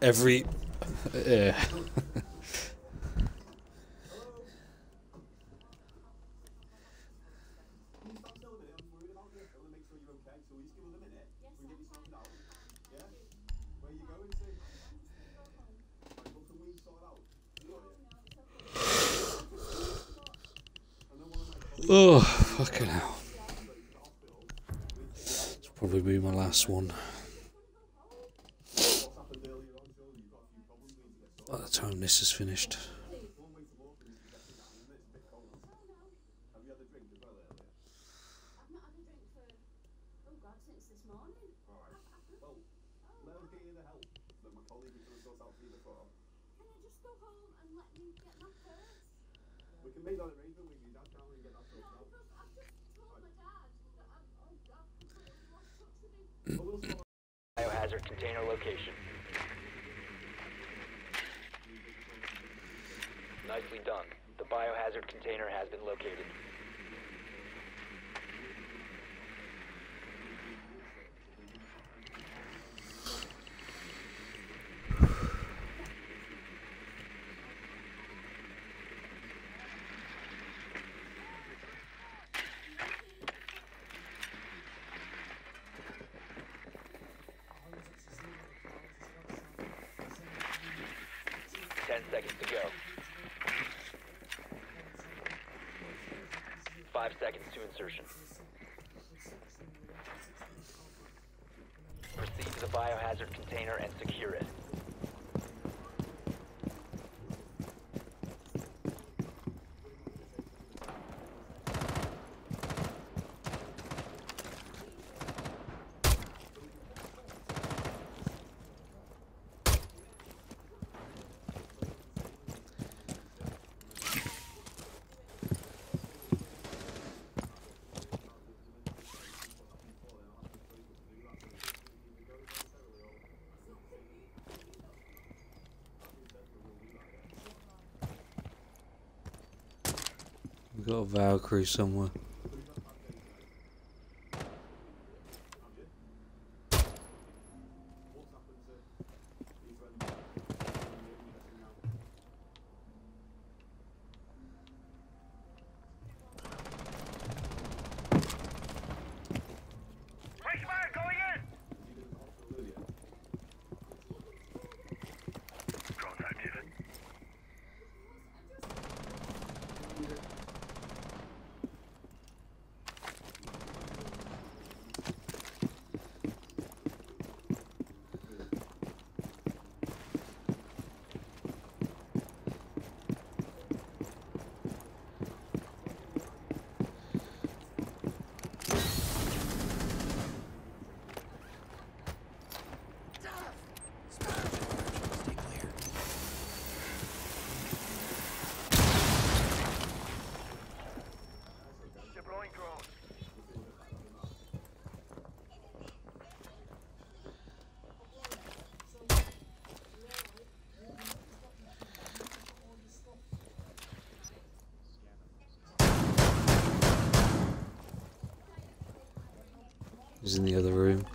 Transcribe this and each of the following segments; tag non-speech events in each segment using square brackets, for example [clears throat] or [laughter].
every. Yeah. Oh, fucking hell. It's probably be my last one. This is finished. Biohazard container location. Nicely done. The biohazard container has been located. Ten seconds to go. Five seconds to insertion. Proceed to the biohazard container and secure it. We've got a Valkyrie somewhere. He's in the other room.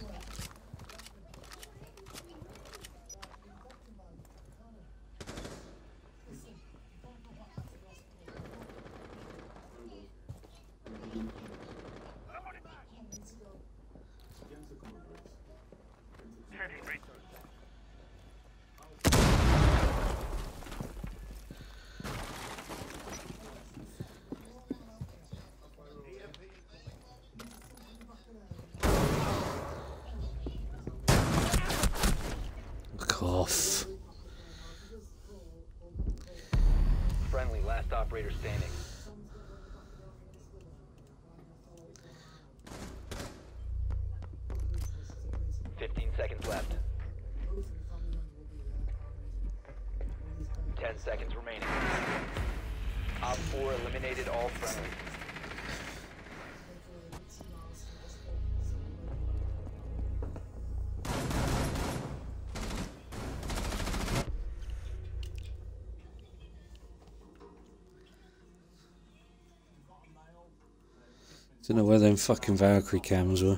Cough. Friendly, last operator standing. Don't know where them fucking Valkyrie cams were.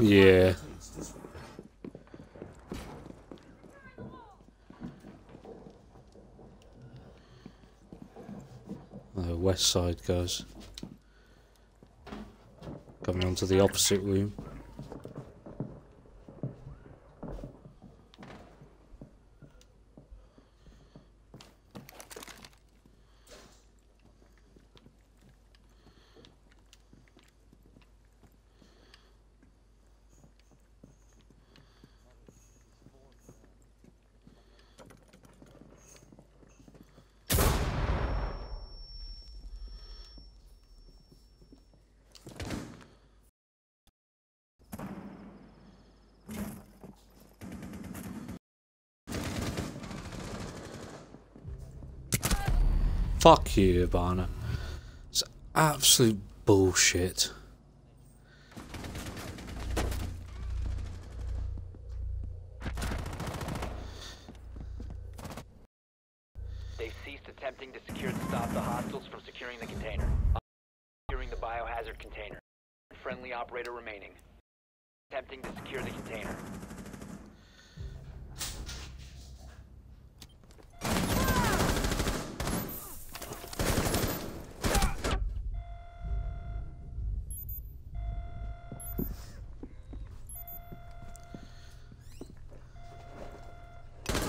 Yeah. The west side guys. Coming onto the opposite room. Fuck you, Iana. It's absolute bullshit. They've ceased attempting to secure stop the hostiles from securing the container. Securing the biohazard container. Friendly operator remaining. Attempting to secure the container.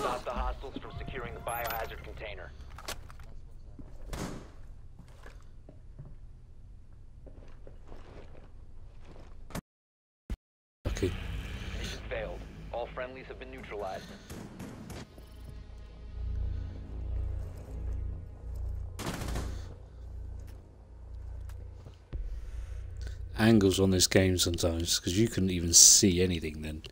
Stop the hostiles from securing the biohazard container. Okay. Mission failed. All friendlies have been neutralized. Angles on this game sometimes because you couldn't even see anything then.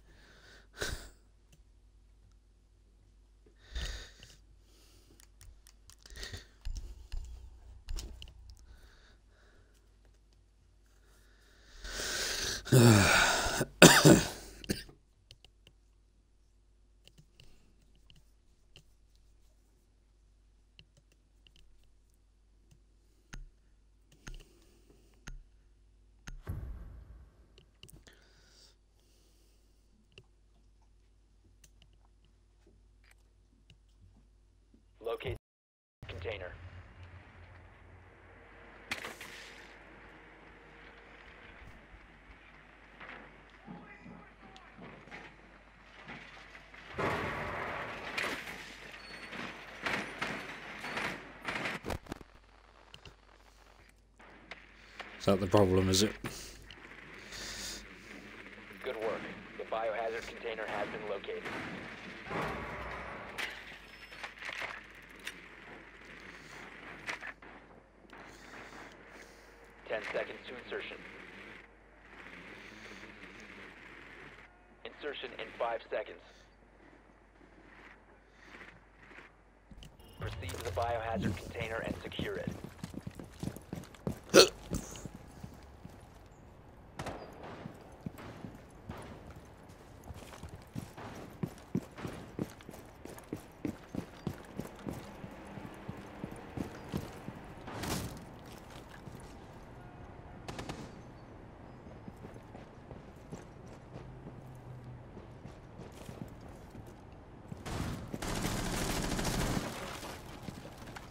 Locate container. Is that the problem, is it? Good work. The biohazard container has been located. Ten seconds to insertion. Insertion in five seconds. Proceed to the biohazard container and secure it.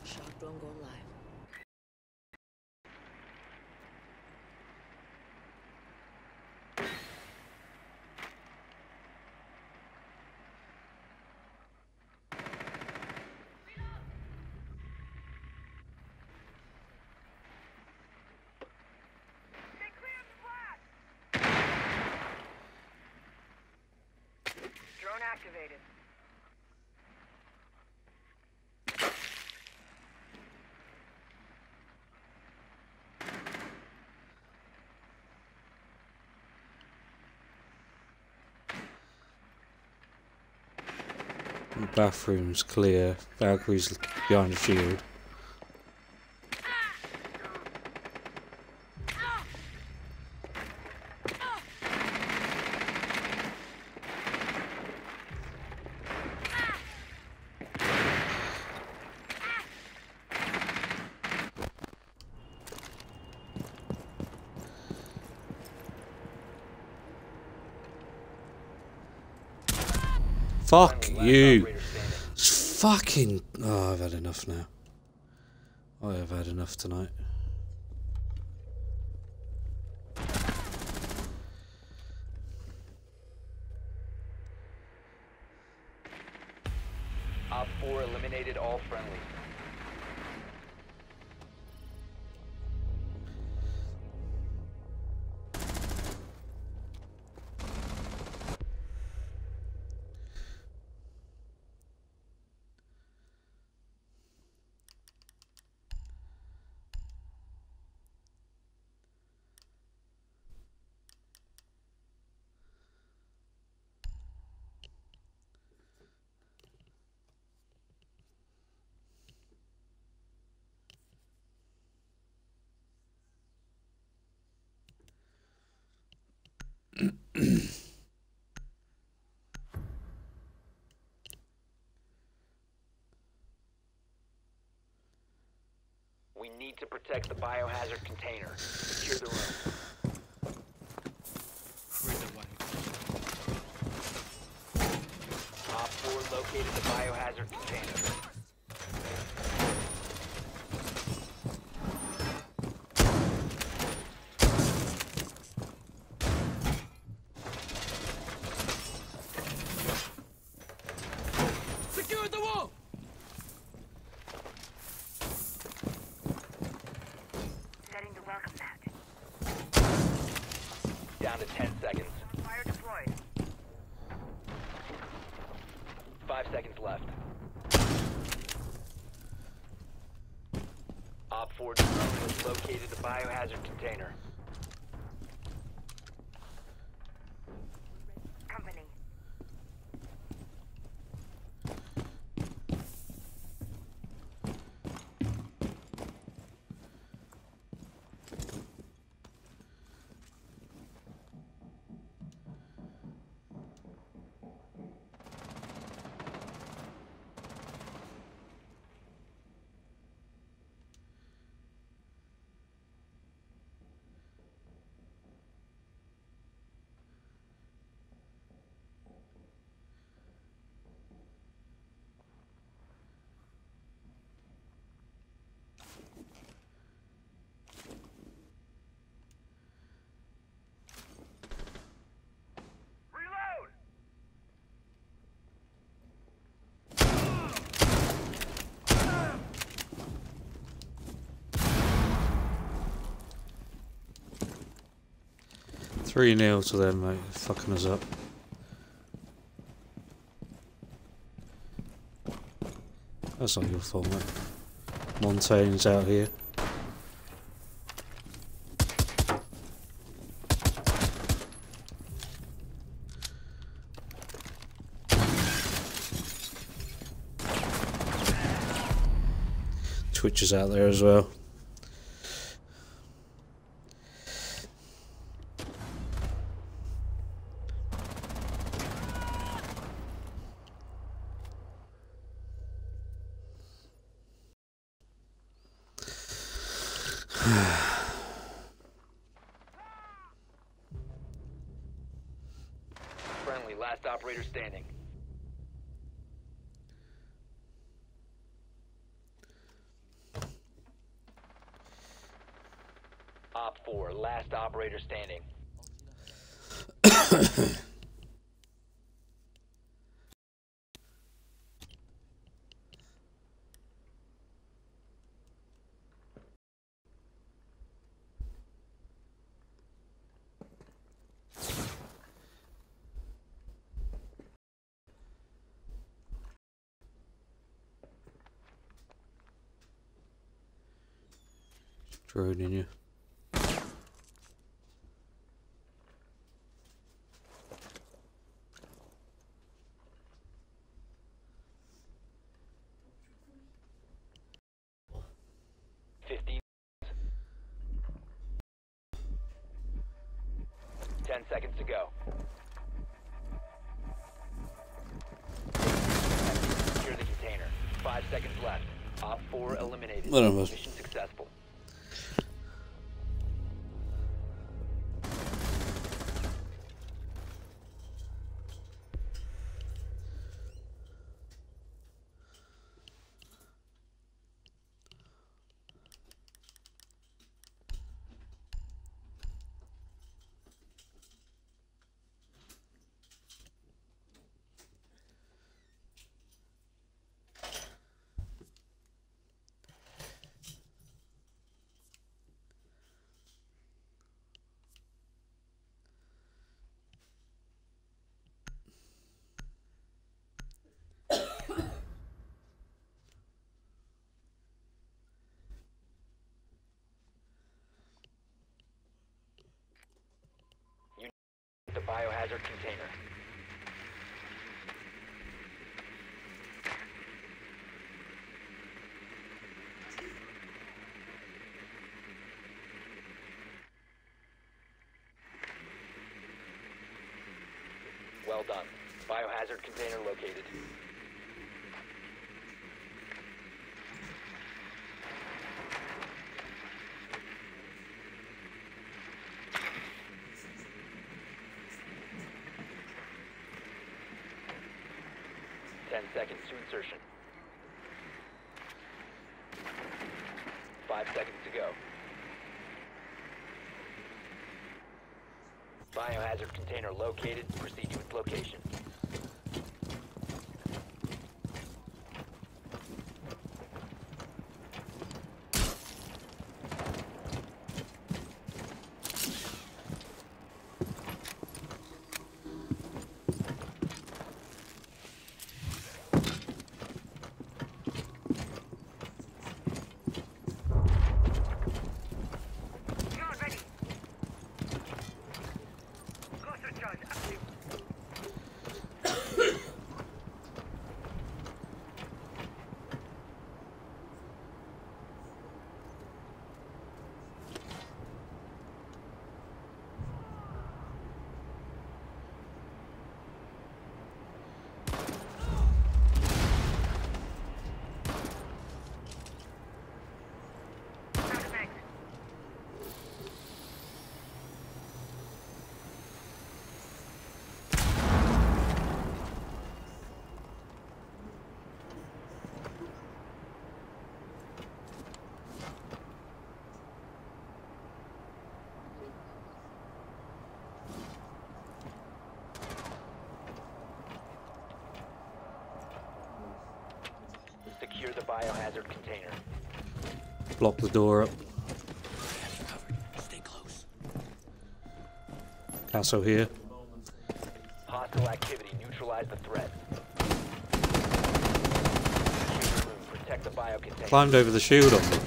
Shock drone going live. eliminated. The bathroom's clear. Valkyrie's behind the shield. Fuck you. It's fucking. Oh, I've had enough now. Oh, I have had enough tonight. [clears throat] We need to protect the biohazard container. Secure the room. Op 4 located the biohazard container. Secure the wall! Setting the welcome mat. Down to 10 seconds. Fire deployed. Five seconds left. Op 4 drone has located the biohazard container. Three nil to them, mate. Fucking us up. That's not your fault, mate. Montagne's out here. Twitch is out there as well. Op 4, last operator standing. destroyed in you. Eliminated. Well done, boss. Mission successful. The biohazard container. Well done. Biohazard container located. Ten seconds to insertion. Five seconds to go. Biohazard container located. Proceed to its location. Secure the biohazard container. Block the door up. Stay close. Castle here. Hostile activity. Neutralize the threat. Secure the room. Protect the bio. Climbed over the shield on me.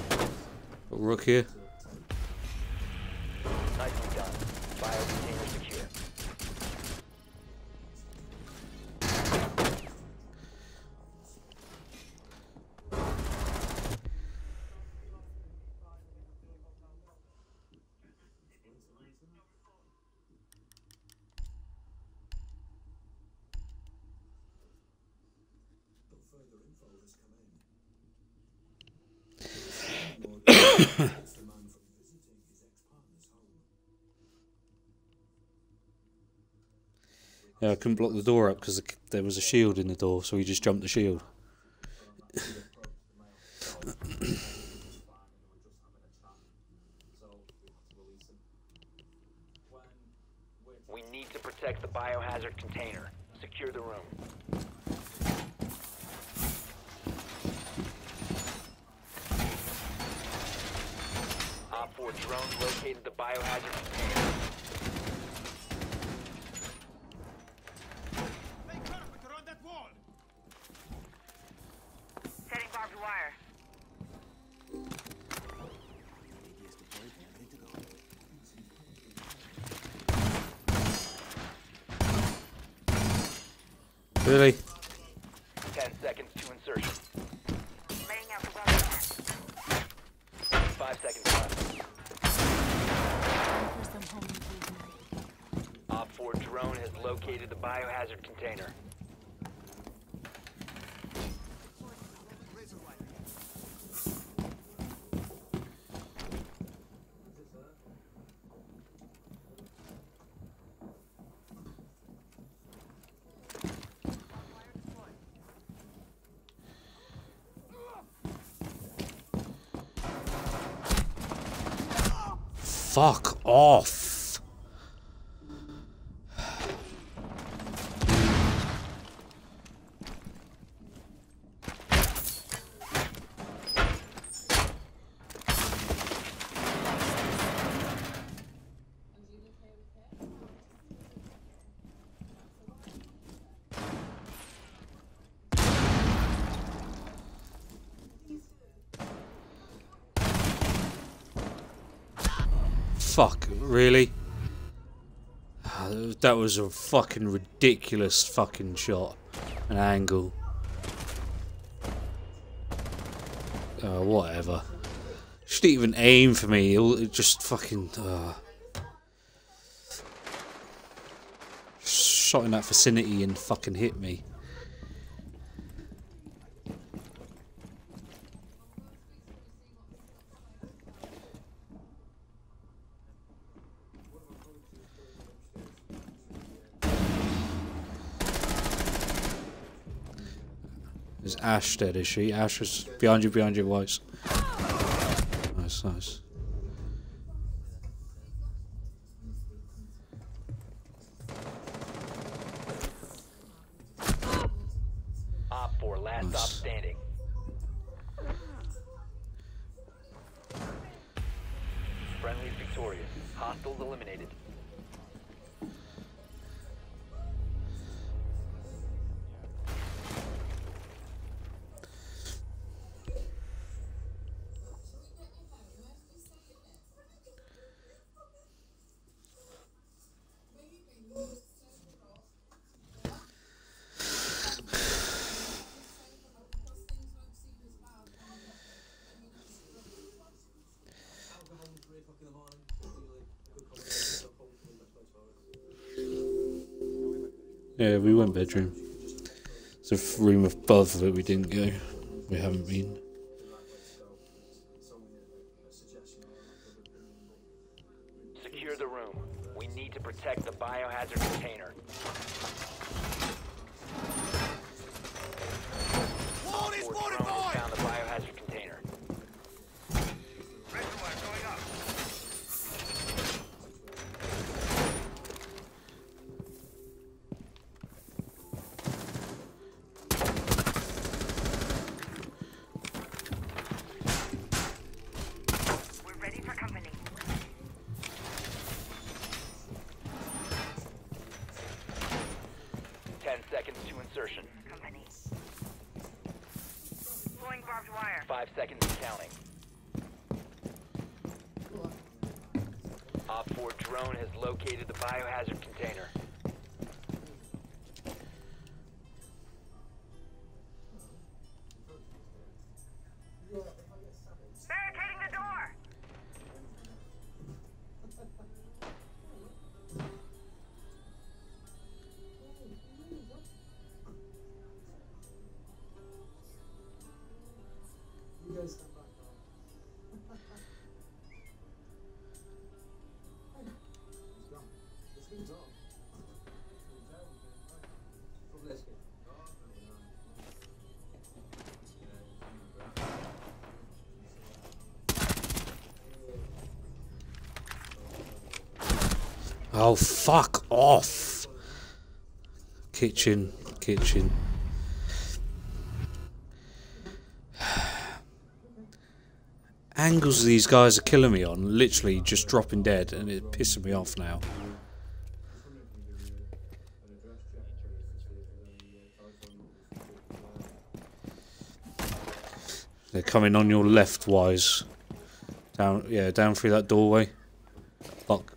Rook here. Yeah, I couldn't block the door up because there was a shield in the door, so he just jumped the shield. We need to protect the biohazard container. Secure the room. Op 4 drone located the biohazard container. Really? 10 seconds to insertion. Laying out the 5 seconds left. For some home improvement. Op 4 drone has located the biohazard container. Fuck off. Fuck, really? Ah, That was a fucking ridiculous fucking shot. An angle. Uh, whatever. She didn't even aim for me. It just fucking. Uh, shot in that vicinity and fucking hit me. Ash dead, is she? Ash is behind you, behind you, Whites. Nice, nice. Yeah, we went bedroom. It's a room above that we didn't go. We haven't been. Op 4 drone has located the biohazard container. Oh, fuck off! Kitchen, kitchen. Angles these guys are killing me on, literally just dropping dead, and it's pissing me off now. They're coming on your left, wise. Down, yeah, down through that doorway. Buck,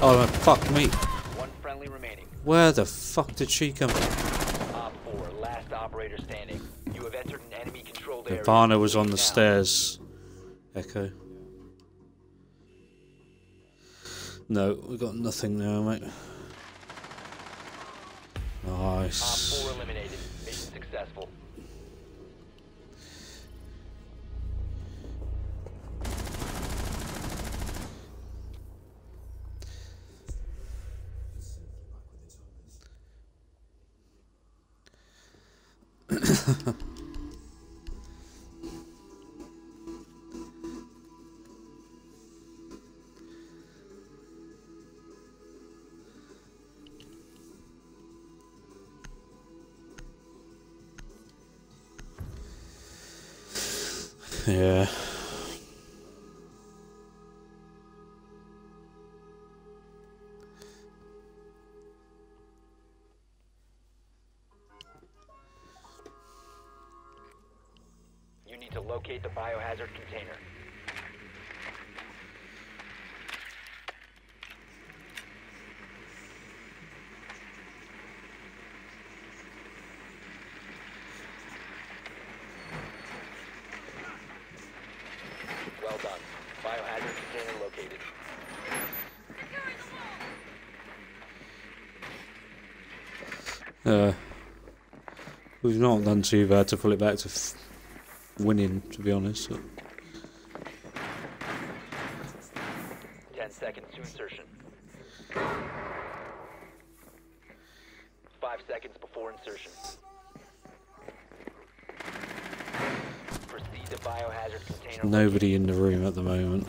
Oh, fuck me. One friendly remaining. Where the fuck did she come from? Op 4, last operator standing. You have entered an enemy controlled area. Iana was on the stairs. Echo. No, we got nothing now, mate. Need to locate the biohazard container. Well done. Biohazard container located. Uh, we've not done too bad to pull it back to winning, to be honest. 10 seconds to insertion. 5 seconds before insertion. Proceed to biohazard container. Nobody in the room at the moment.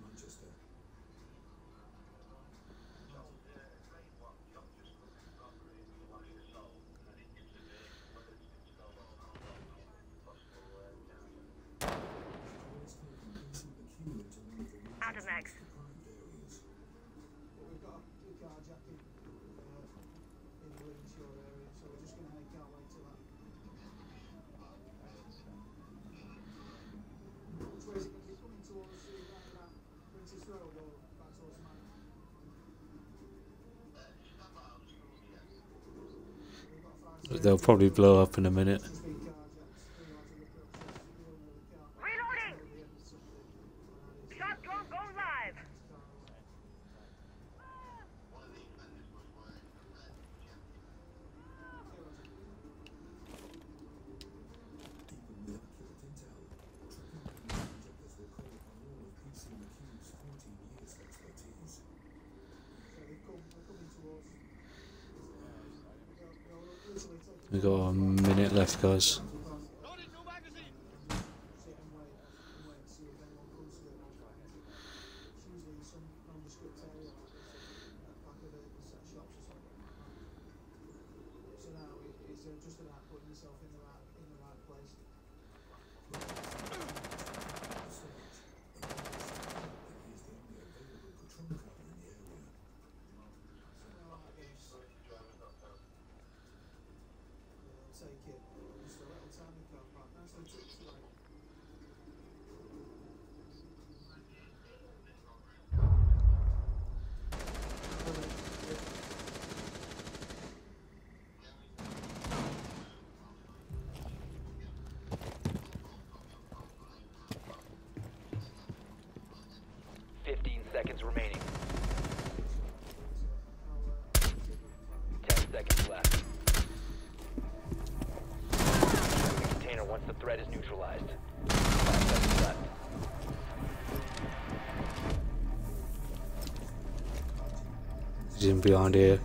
Adam X. We've got a carjacking uh, in the Williamshire area, so we're just going to make our way to that. Which way is it going to be coming towards the roundabout Princess Road or back towards Man? We've got five They'll probably blow up in a minute. It's been carjacked. Three lads have looked up, so we don't know the car. Reloading! At the end of something. And it's- Shotgun go live! So they've come, they're coming towards. They'll- they'll usually take We've got a minute left, guys. Loading new magazine. sit and wait and wait and see if anyone comes to it. It's usually some nondescript area like this, at the back of the, the set of shops or something. So now it, it's uh, just about putting yourself in the right in the right place. remaining. 10 seconds left. The container once the threat is neutralized. 5 seconds left. He's beyond here.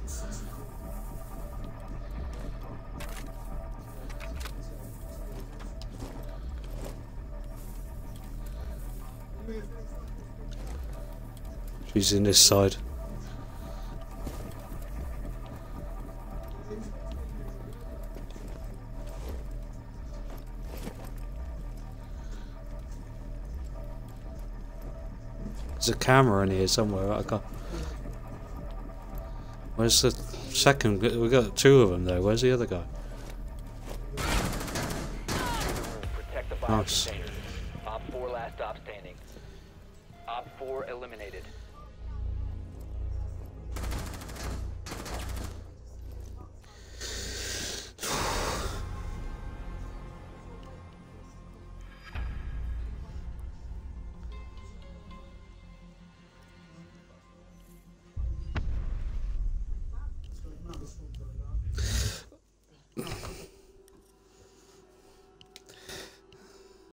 She's in this side. There's a camera in here somewhere. I got. Where's the second? We got two of them though. Where's the other guy? Protect Nice.